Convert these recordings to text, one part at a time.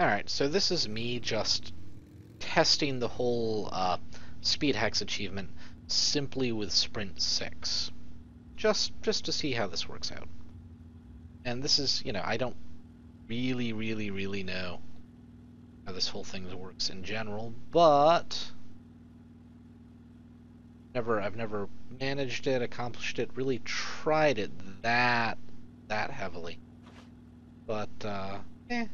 Alright, so this is me just testing the whole uh, Speedhax achievement simply with Sprint 6. Just, just to see how this works out. And this is, you know, I don't really, really, really know how this whole thing works in general, but never I've never managed it, accomplished it, really tried it that that heavily. But uh eh.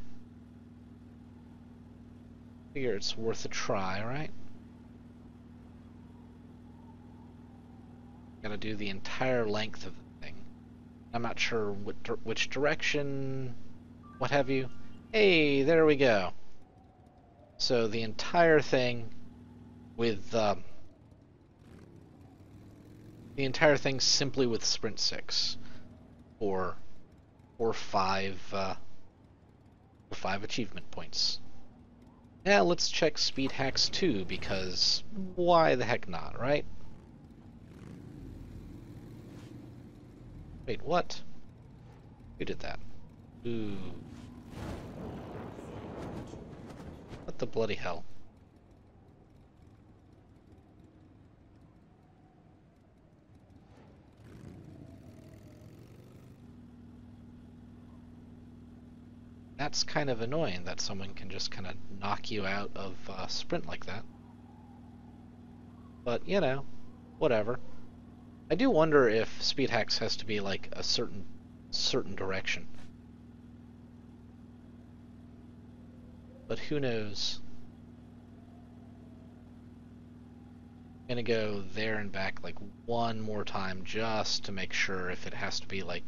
Figure it's worth a try, right? Gotta do the entire length of the thing. I'm not sure what which direction, what have you. Hey, there we go. So the entire thing with um, the entire thing simply with Sprint 6 or or five uh, or five achievement points. Now let's check Speedhax 2 because why the heck not, right? Wait, what? Who did that? Ooh. What the bloody hell? That's kind of annoying that someone can just kind of knock you out of uh, sprint like that. But, you know, whatever. I do wonder if Speedhax has to be like a certain certain direction. But who knows? I'm gonna go there and back like one more time just to make sure if it has to be like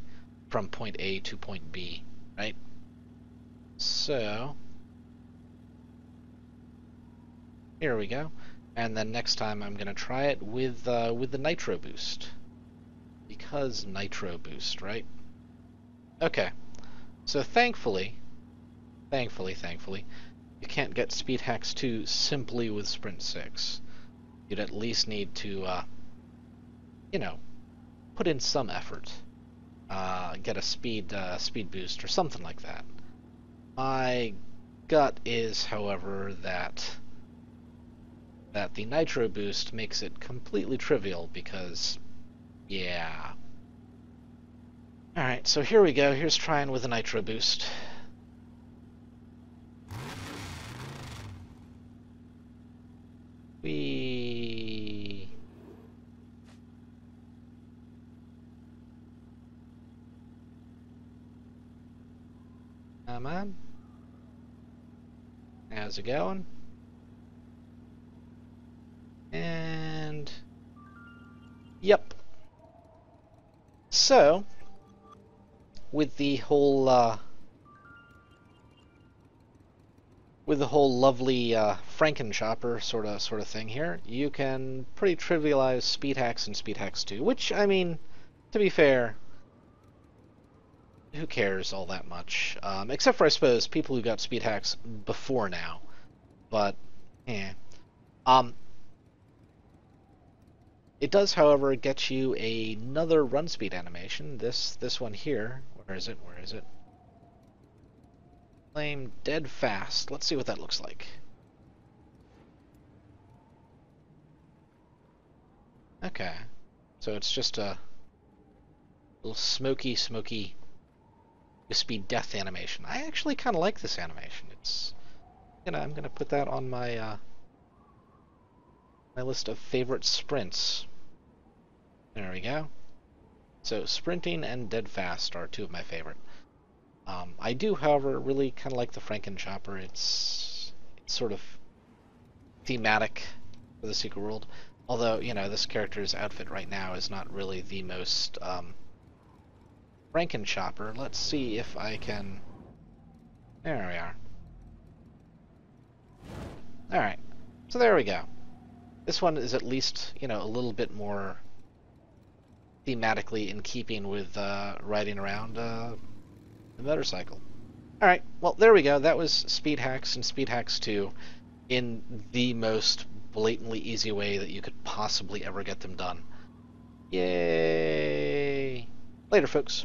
from point A to point B, right? So, here we go. And then next time I'm gonna try it with uh, with the nitro boost because nitro boost, right? Okay. So thankfully, thankfully, thankfully, you can't get Speedhax 2 simply with sprint 6. You'd at least need to, uh, you know, put in some effort. Uh, get a speed uh, speed boost or something like that. My gut is, however, that that the nitro boost makes it completely trivial because, yeah. Alright, so here we go. Here's trying with a nitro boost. We... Come on. How's it going? And... Yep. So, with the whole, uh, with the whole lovely uh, Frankenchopper sort of sort of thing here, you can pretty trivialize Speedhax and Speedhax too. Which I mean, to be fair, who cares all that much? Um, except for I suppose people who got Speedhax before now. But, yeah. Um, it does, however, get you another run speed animation. This this one here. Where is it? Where is it? Flame dead fast. Let's see what that looks like. Okay. So it's just a little smoky, smoky wispy death animation. I actually kind of like this animation. It's, you know, I'm gonna put that on my uh, my list of favorite sprints. There we go. So sprinting and dead fast are two of my favorite. Um, I do, however, really kind of like the Frankenchopper. It's, it's sort of thematic for the Secret World. Although, you know, this character's outfit right now is not really the most um, Frankenchopper. Let's see if I can... There we are. Alright, so there we go. This one is at least, you know, a little bit more thematically in keeping with uh, riding around uh, the motorcycle. All right, well, there we go. That was Speedhax and Speedhax 2 in the most blatantly easy way that you could possibly ever get them done. Yay! Later, folks.